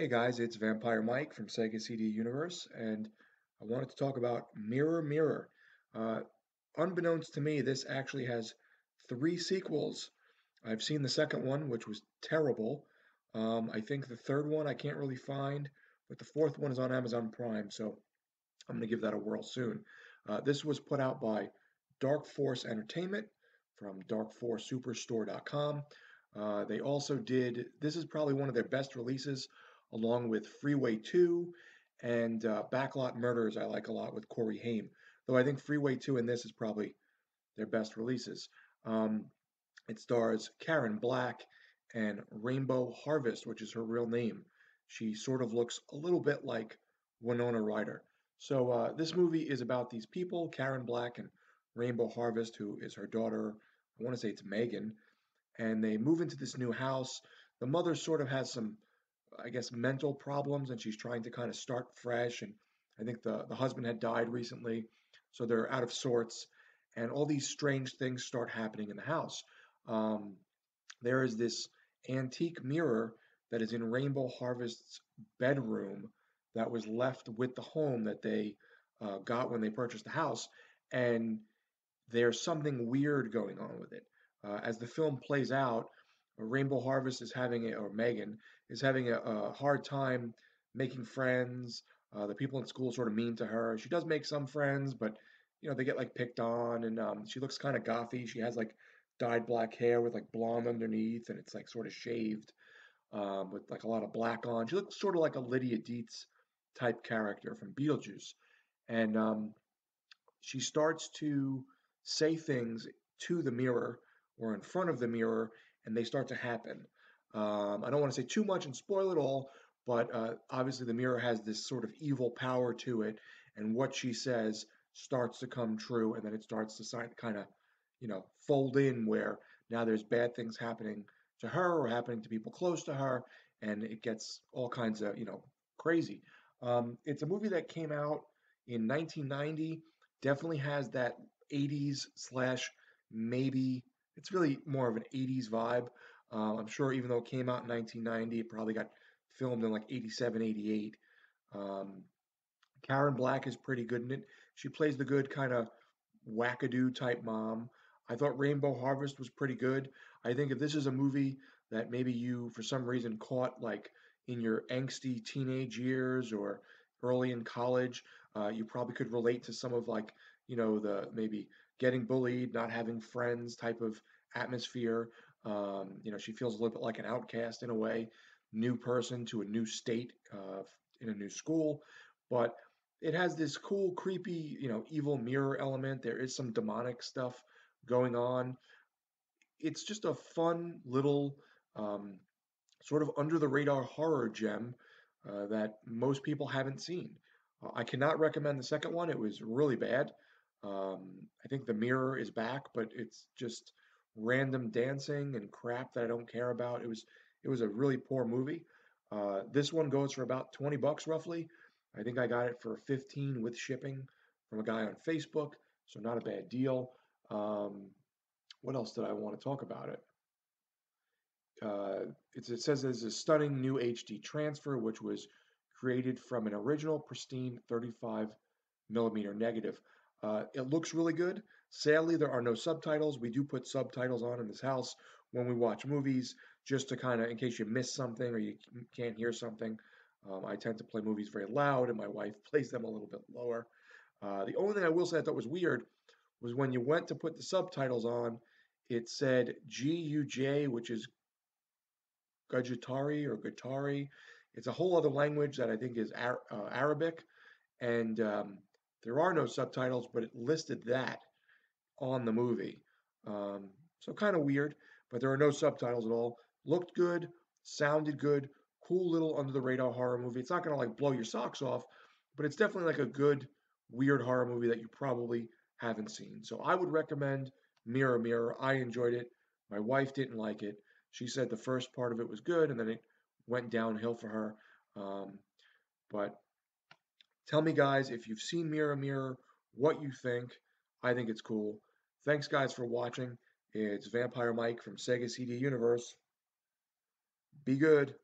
Hey guys, it's Vampire Mike from Sega CD Universe, and I wanted to talk about Mirror Mirror. Uh, unbeknownst to me, this actually has three sequels. I've seen the second one, which was terrible. Um, I think the third one I can't really find, but the fourth one is on Amazon Prime, so I'm going to give that a whirl soon. Uh, this was put out by Dark Force Entertainment from darkforcesuperstore.com. Uh, they also did, this is probably one of their best releases along with Freeway 2 and uh, Backlot Murders, I like a lot with Corey Haim. Though I think Freeway 2 and this is probably their best releases. Um, it stars Karen Black and Rainbow Harvest, which is her real name. She sort of looks a little bit like Winona Ryder. So uh, this movie is about these people, Karen Black and Rainbow Harvest, who is her daughter. I want to say it's Megan, and they move into this new house. The mother sort of has some I guess, mental problems, and she's trying to kind of start fresh. And I think the the husband had died recently, so they're out of sorts, and all these strange things start happening in the house. Um, there is this antique mirror that is in Rainbow Harvest's bedroom that was left with the home that they uh, got when they purchased the house, and there's something weird going on with it. Uh, as the film plays out, Rainbow Harvest is having a, or Megan is having a, a hard time making friends. Uh, the people in school sort of mean to her. She does make some friends, but you know they get like picked on, and um, she looks kind of gothy. She has like dyed black hair with like blonde underneath, and it's like sort of shaved um, with like a lot of black on. She looks sort of like a Lydia Deetz type character from Beetlejuice, and um, she starts to say things to the mirror or in front of the mirror and they start to happen. Um, I don't want to say too much and spoil it all, but uh, obviously the mirror has this sort of evil power to it, and what she says starts to come true, and then it starts to kind of, you know, fold in where now there's bad things happening to her or happening to people close to her, and it gets all kinds of, you know, crazy. Um, it's a movie that came out in 1990. Definitely has that 80s slash maybe it's really more of an 80s vibe. Uh, I'm sure even though it came out in 1990, it probably got filmed in like 87, 88. Um, Karen Black is pretty good in it. She plays the good kind of wackadoo type mom. I thought Rainbow Harvest was pretty good. I think if this is a movie that maybe you, for some reason, caught like in your angsty teenage years or early in college, uh, you probably could relate to some of like, you know, the maybe getting bullied, not having friends type of atmosphere. Um, you know, she feels a little bit like an outcast in a way, new person to a new state uh, in a new school. But it has this cool, creepy, you know, evil mirror element. There is some demonic stuff going on. It's just a fun little um, sort of under the radar horror gem uh, that most people haven't seen. Uh, I cannot recommend the second one. It was really bad. Um, I think the mirror is back, but it's just random dancing and crap that I don't care about. It was it was a really poor movie. Uh, this one goes for about 20 bucks roughly. I think I got it for 15 with shipping from a guy on Facebook, so not a bad deal. Um, what else did I want to talk about it? Uh, it says there's a stunning new HD transfer, which was created from an original pristine 35 millimeter negative. Uh, it looks really good. Sadly, there are no subtitles. We do put subtitles on in this house when we watch movies, just to kind of, in case you miss something or you can't hear something. Um, I tend to play movies very loud, and my wife plays them a little bit lower. Uh, the only thing I will say I thought was weird was when you went to put the subtitles on, it said GUJ, which is Gujatari or Gutari. It's a whole other language that I think is Ar- uh, Arabic, and um, there are no subtitles, but it listed that on the movie. Um, so kind of weird, but there are no subtitles at all. Looked good, sounded good, cool little under the radar horror movie. It's not going to like blow your socks off, but it's definitely like a good, weird horror movie that you probably haven't seen. So I would recommend Mirror Mirror. I enjoyed it. My wife didn't like it. She said the first part of it was good, and then it went downhill for her. Um, but Tell me, guys, if you've seen Mirror Mirror, what you think. I think it's cool. Thanks, guys, for watching. It's Vampire Mike from Sega CD Universe. Be good.